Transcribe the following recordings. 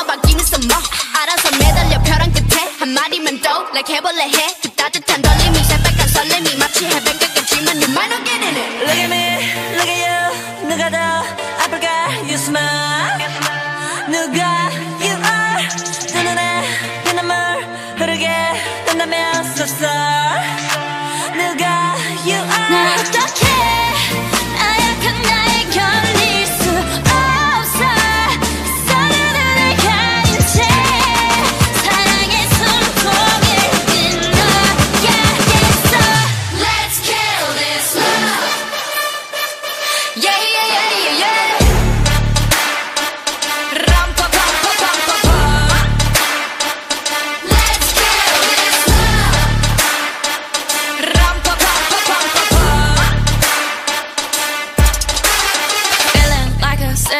튀어나와 기는 some more 알아서 매달려 벼랑 끝에 한 마리면 또 like 해볼래 해 그 따뜻한 떨림이 새빨간 설렘이 마치 해변가겠지만 you might not get in it Look at me, look at you 누가 더 아플까 you smile 누가 you are 내 눈에 피눈물 흐르게 된다면 so sorry 누가 you are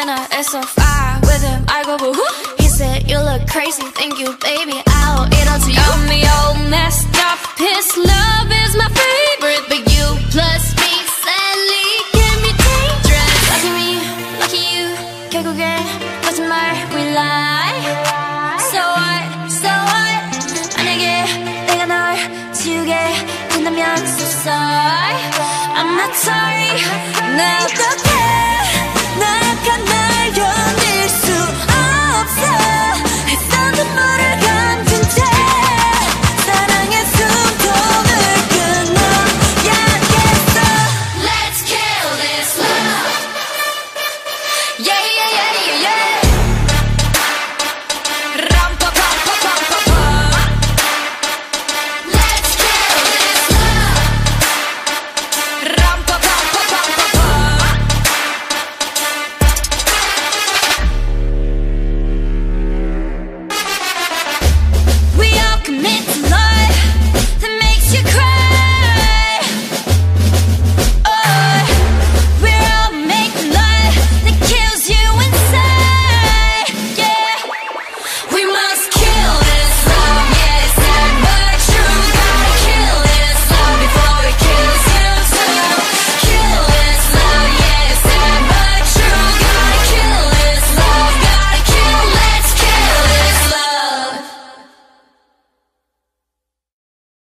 like a sinner, it's so far with him. I go boo hoo. He said, You look crazy, thank you, baby. I'll eat all to you. Got me all messed up. His love is my favorite, but you plus me sadly can be dangerous. Lucky me, lucky you. 결국엔 거짓말 we lie. So what, so what? 만약에 내가 널 지우게 된다면 so sorry. I'm not sorry. 나 어떡해?